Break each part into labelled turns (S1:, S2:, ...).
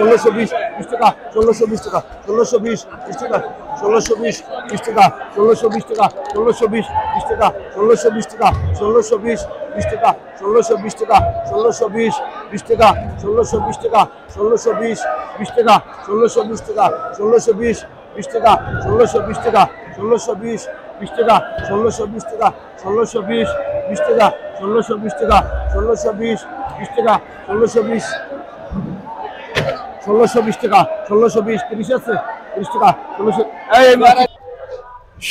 S1: ষোলোশো বিশ বিশ টাকা ষোলোশো বিশ টাকা ষোলোশো বিশ বিশ টাকা ষোলোশো বিশ বিশ টাকা ষোলোশো বিশ টাকা ষোলোশো বিশ বিশ টাকা ষোলোশো বিশ টাকা ষোলোশো বিশ বিশ টাকা ষোলোশো বিশ টাকা ষোলোশো বিশ বিশ টাকা ষোলোশো বিশ টাকা ষোলোশো বিশ বিশ টাকা ষোলোশো বিশ টাকা ষোলোশো বিশ বিশ টাকা ষোলোশো বিশ টাকা ষোলোশো বিশ বিশ টাকা ষোলোশো বিশ টাকা ষোলোশো বিশ বিশ টাকা ষোলোশো বিশ টাকা ষোলোশো বিশ বিশ টাকা ষোলোশো বিশ ষোলোশো বিশ টাকা, ষোলোশো বিশ, তিরিশ আছে? তিরিশ টাকা, ষোলোশো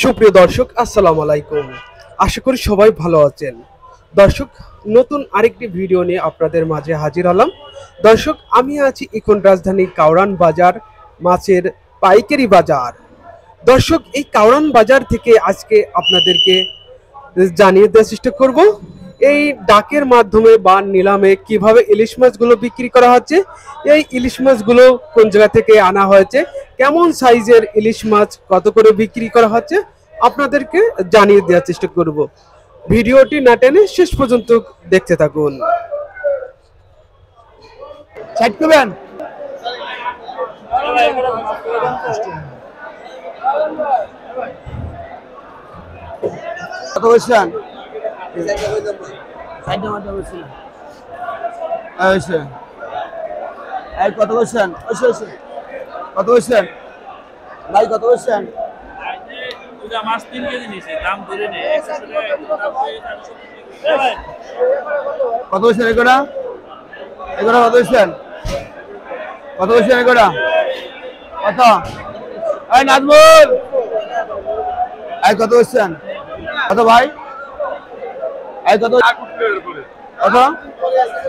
S2: সুপ্রিয় দর্শক, আসসালামু আলাইকুম। আশা করি সবাই ভালো আছেন। দর্শক, নতুন আরেকটি ভিডিও নিয়ে আপনাদের মাঝে হাজির হলাম। দর্শক, আমি আছি এখন রাজধানী কাউরান বাজার, মাছের পাইকারি বাজার। দর্শক, এই কাউরান বাজার থেকে আজকে আপনাদেরকে জানিয়ে দেওয়ার চেষ্টা করব। এই ডাকের মাধ্যমে বা নিলামে কীভাবে ইলিশ মাছগুলো বিক্রি করা হচ্ছে, এই ইলিশ মাছগুলো কোন জায়গা থেকে আনা হয়েছে, কেমন সাইজের ইলিশ মাছ কত করে বিক্রি করা হচ্ছে, আপনাদেরকে জানিয়ে দেওয়ার চেষ্টা করব। ভিডিওটি না টেনে শেষ পর্যন্ত দেখতে থাকুন।
S1: কত কত বলছেন কত বলছেন ভাই কত বলছেন
S3: মাছ তিন কেজি নিছে দাম।
S1: কত বলছেন এগুলা এগুলা কত বলছেন কত বলছেন এগুলা কত এই নাজমুল এই কত বলছেন কত ভাই এই কত কত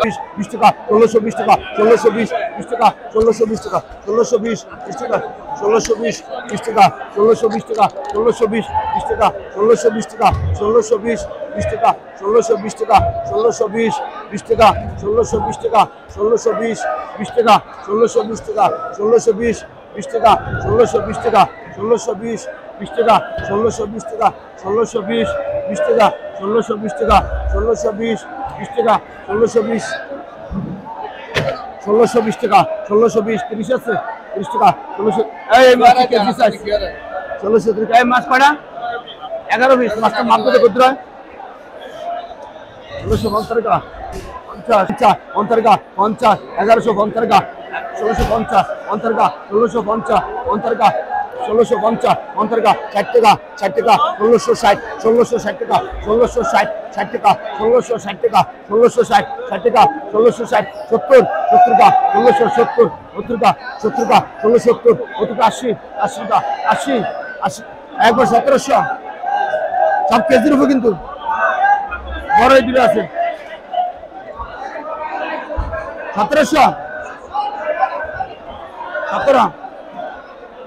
S1: বিশ বিশ টাকা ষোলোশো বিশ টাকা ষোলোশো বিশ বিশ টাকা ষোলোশো বিশ টাকা ষোলোশো বিশ বিশ টাকা ষোলোশো বিশ বিশ টাকা ষোলোশো বিশ টাকা ষোলোশো বিশ বিশ টাকা ষোলোশো বিশ টাকা ষোলোশো বিশ বিশ টাকা ষোলোশো বিশ টাকা ষোলোশো বিশ বিশ টাকা ষোলোশো বিশ টাকা ষোলোশো বিশ বিশ টাকা ষোলোশো বিশ টাকা ষোলোশো বিশ বিশ টাকা ষোলোশো বিশ টাকা ষোলোশো বিশ বিশ টাকা ষোলোশো বিশ টাকা ষোলোশো বিশ বিশ টাকা ষোলোশো বিশ টাকা ষোলোশো বিশ বিশ টাকা ষোলোশো বিশ ষোলোশো বিশ টাকা ষোলোশো বিশ তিরিশ আছে তিরিশ টাকা ষোলোশো ষোলোশো তিরিশ এই মাছ কয়টা? এগারো পিস মাছটা মাপ করে করতে হয় ষোলোশো পঞ্চাশ টাকা পঞ্চাশ পঞ্চাশ পঞ্চাশ এগারোশো পঞ্চাশ ষোলোশো পঞ্চাশ পঞ্চাশ ষোলোশো পঞ্চাশ পঞ্চাশ ষোলোশো পঞ্চাশ টাকা, ষাট টাকা ষাট টাকা, ষোলোশো ষাট ষোলোশো ষাট টাকা, ষোলোশো ষাট ষাট টাকা, ষোলোশো ষাট টাকা, ষোলোশো ষাট ষাট টাকা, ষোলোশো ষাট, সত্তর সত্তর টাকা, ষোলোশো সত্তর সত্তর টাকা সত্তর টাকা ষোলো সত্তর সত্তর আশি আশি টাকা, আশি আশি, একবার সতেরোশো। সব কেজির উপর কিন্তু। বড় এই আছে। সতেরোশো। সতেরো।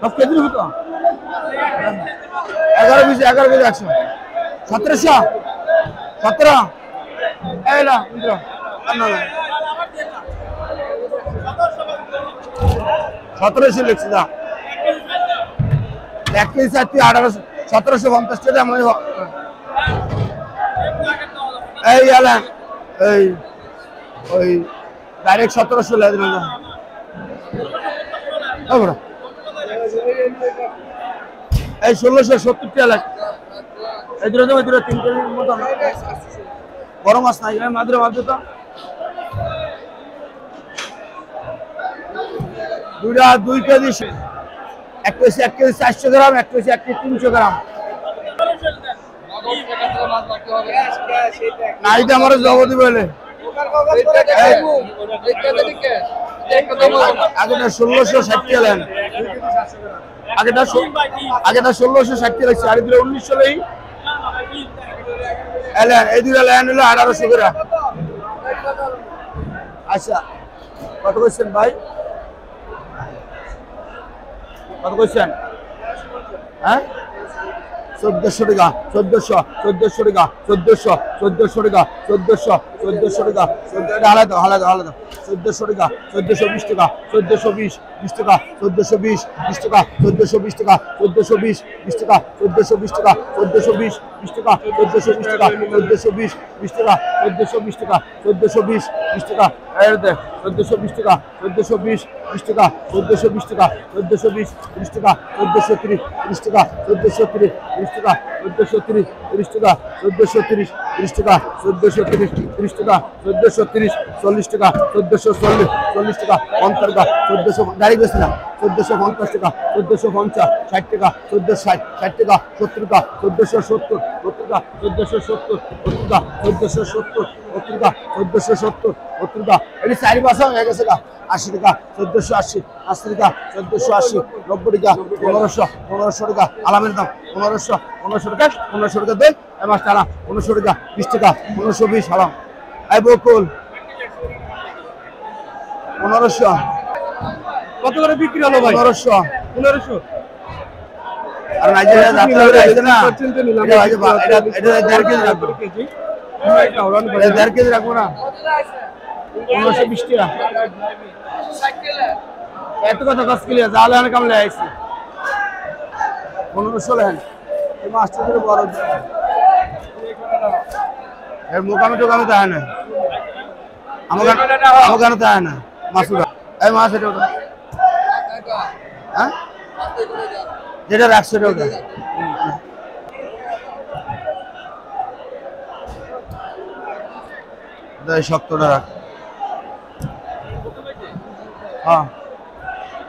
S1: সব কেজির তো এগারো বিশ এগারো কেজি একশো। সতেরোশো? সতেরো? না না না সতেরোশো লিখছি দা এক কেজি চার তুই আঠারোশো, সতেরোশো পঞ্চাশ টাকা আমি এই আলা এই, ওই ডাইরেক্ট সতেরোশো লেগে দিল এই ষোলোশো সত্তর টাকা এই দেবো দুটো তিন কেজির মতো বড় মাছ নাই। এই মাদুরে মাছ তো। দুইটা দুই কেজি এক কেজি এক কেজি চারশো গ্রাম এক কেজি এক কেজি তিনশো গ্রাম। না এটা আমার জগতি বলে। ষোলোশো ষাট টাকা ষোলোশো লাগছে আর ল্যান্ড হলো আঠারোশো করে। আচ্ছা কত করছেন ভাই? কত করছেন হ্যাঁ? চোদ্দশো টাকা, চোদ্দশো চোদ্দশো টাকা, চোদ্দশো। চোদ্দশো টাকা চোদ্দশো চোদ্দশো টাকা চোদ্দ আলাদা আলাদা আলাদা চোদ্দশো টাকা চোদ্দশো বিশ টাকা চোদ্দশো বিশ বিশ টাকা চোদ্দশো বিশ বিশ টাকা চোদ্দশো বিশ টাকা চোদ্দশো বিশ বিশ টাকা চোদ্দশো বিশ টাকা চোদ্দশো বিশ বিশ টাকা চোদ্দশো বিশ টাকা চোদ্দশো বিশ বিশ টাকা চোদ্দশো বিশ টাকা চোদ্দশো বিশ বিশ টাকা চোদ্দশো বিশ টাকা চোদ্দশো বিশ বিশ টাকা চোদ্দশো বিশ টাকা চোদ্দশো বিশ ত্রিশ টাকা চোদ্দশো তিরিশ ত্রিশ টাকা চোদ্দশো তিরিশ ত্রিশ টাকা চোদ্দশো তিরিশ ত্রিশ টাকা চোদ্দশো তিরিশ ত্রিশ টাকা চোদ্দশো তিরিশ ত্রিশ টাকা চোদ্দশো তিরিশ চল্লিশ টাকা চোদ্দশো চল্লিশ চল্লিশ টাকা পঞ্চাশ টাকা চোদ্দশো গাড়ি বেশি না চোদ্দশো পঞ্চাশ টাকা চোদ্দশো পঞ্চাশ ষাট টাকা চোদ্দশো ষাট ষাট টাকা সত্তর টাকা চোদ্দশো সত্তর সত্তর টাকা চোদ্দশো সত্তর সত্তর টাকা চোদ্দশো সত্তর সত্তর টাকা চোদ্দশো সত্তর সত্তর টাকা এটি চারি মাসে হয়ে গেছে গা আশি টাকা চোদ্দশো আশি আশি টাকা চোদ্দশো আশি নব্বই টাকা পনেরোশো পনেরোশো টাকা আলামের দাম পনেরোশো পনেরোশো টাকা পনেরোশো টাকা দেয় এ মাস টানা পনেরোশো টাকা বিশ টাকা পনেরোশো বিশ আলাম এই বকুল। পনেরোশো।
S2: কত করে বিক্রি হলো ভাই?
S1: পনেরোশো।
S2: পনেরোশো?
S1: আর নাইজেরিয়া যাত্রা না। এটা হয়তো বা- এটা এটা দেড় কেজি রাখব।
S2: কেজি। এটা উড়ান
S1: এটা দেড় কেজি রাখব না। পনেরোশো বিশ টাকা। এত কথা কাজ কিলিয়া জালে অনেক কামলে আইছি। পনেরোশো লেন। মাছটা বড়। এর মোকামে টোকামে তাই না। আমার আমার কেন তাই না মাছুরা এই মাছ এটা ওটা। হ্যাঁ? যেটা রাখছে এটা ওটা। শক্তটা রাখ। হ্যাঁ।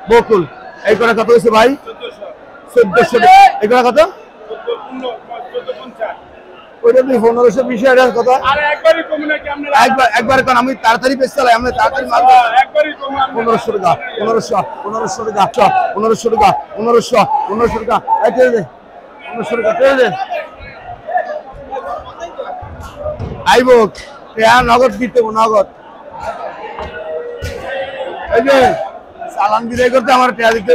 S1: বকুল, এই কটা কত হয়েছে ভাই? চোদ্দশো। এই কটা কত? ওইটা তুই পনেরোশো বিশ হাজার কত একবার একবার কারণ আমি তাড়াতাড়ি বেচতে চালাই আমি তাড়াতাড়ি মাল পনেরোশো টাকা পনেরোশো পনেরোশো টাকা পনেরোশো টাকা পনেরোশো পনেরোশো টাকা। এই টেনে দে পনেরোশো টাকা টেনে দে। আইব হ্যাঁ নগদ দিতে নগদ? এই যে চালান বিদায় করতে আমার টেয়া দিতে।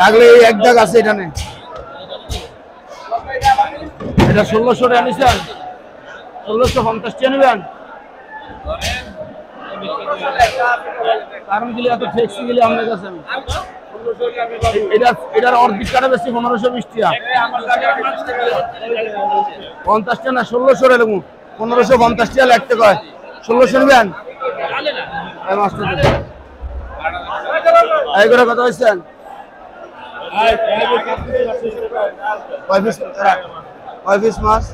S1: লাগলে এই এক দাগ আছে এখানে। এটা ষোলোশো টাকা নিছেন? ষোলোশো পঞ্চাশ টাকা নেবেন? কারণ গেলে এত ফ্লেক্সি গেলে আপনার কাছে? এটার বেশি, পনেরোশো না, ষোলোশো পনেরোশো লাগতে ষোলোশো কত হয়েছেন কয় পিস মাছ?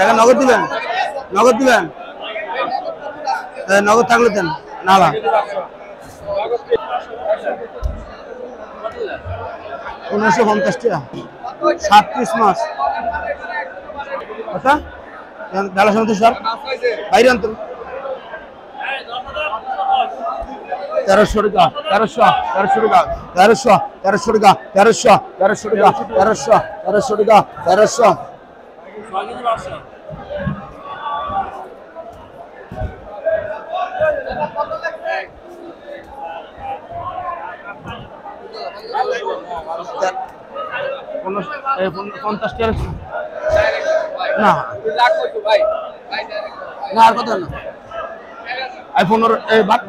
S1: এখন নগদ দিবেন? নগদ দিবেন? নগদ থাকলে দেন। না না। উনিশশো পঞ্চাশ টাকা। সাত পিস মাছ। আচ্ছা? বেলা সময় স্যার। বাইরে আনতো তেরোশো টাকা তেরোশো তেরোশো টাকা তেরোশো তেরোশো টাকা তেরোশো তেরোশো টাকা তেরোশো তেরোশো টাকা তেরোশো। এই পঞ্চাশ না। না আর কত না এই পনেরো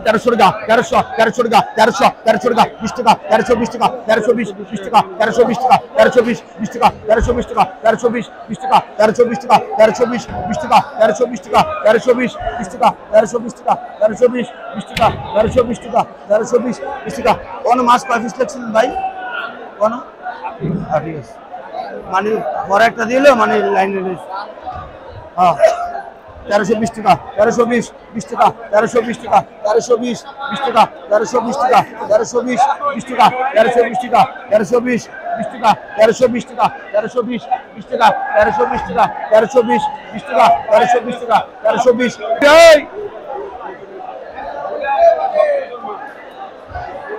S1: তেরোশো টাকা তেরোশো তেরোশো টাকা তেরোশো তেরোশো টাকা বিশ টাকা তেরোশো বিশ টাকা তেরোশো বিশ বিশ টাকা তেরোশো বিশ টাকা তেরোশো বিশ বিশ টাকা তেরোশো বিশ টাকা তেরোশো বিশ বিশ টাকা তেরোশো বিশ টাকা তেরোশো বিশ বিশ টাকা তেরোশো বিশ টাকা তেরোশো বিশ বিশ টাকা তেরোশো বিশ টাকা তেরোশো বিশ বিশ টাকা তেরোশো বিশ টাকা তেরোশো বিশ বিশ টাকা কোন মাছ কয় পিস লাগছিলেন ভাই কোন হ্যাঁ ঠিক আছে মানে পরে একটা দিলে মানে লাইনে হ্যাঁ তেরোশো বিশ টাকা তেরোশো বিশ বিশ টাকা তেরোশো বিশ টাকা তেরোশো বিশ বিশ টাকা তেরোশো বিশ টাকা তেরোশো বিশ বিশ টাকা তেরোশো বিশ টাকা তেরোশো বিশ বিশ টাকা তেরোশো বিশ টাকা তেরোশো বিশ বিশ টাকা তেরোশো বিশ টাকা তেরোশো বিশ বিশ টাকা তেরোশো বিশ টাকা তেরোশো বিশ!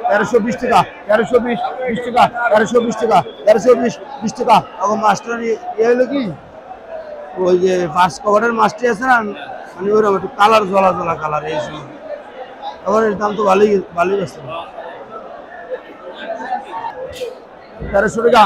S1: তেরোশো বিশ টাকা তেরোশো বিশ বিশ টাকা তেরোশো বিশ টাকা তেরোশো বিশ বিশ টাকা এখন মাস্টার ইয়ে হলো কি ওই যে ফার্স্ট কভারের মাছটি আছে না মানে ওইরকম একটু কালার জ্বলা জ্বলা কালার এই সময়। এখন দাম তো ভালোই ভালোই আছে। তেরোশো টাকা।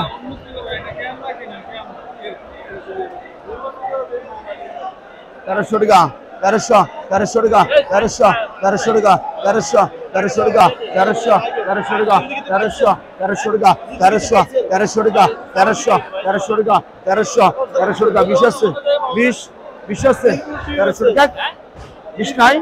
S1: তেরোশো টাকা, তেরোশো তেরোশো টাকা, তেরোশো তেরোশো টাকা, তেরোশো। তেরোশো টাকা তেরোশো তেরোশো টাকা তেরোশো তেরোশো টাকা তেরোশো তেরোশো টাকা তেরোশো তেরোশো টাকা তেরোশো তেরোশো টাকা বিশ আছে বিশ বিশ আছে তেরোশো টাকা বিশ নাই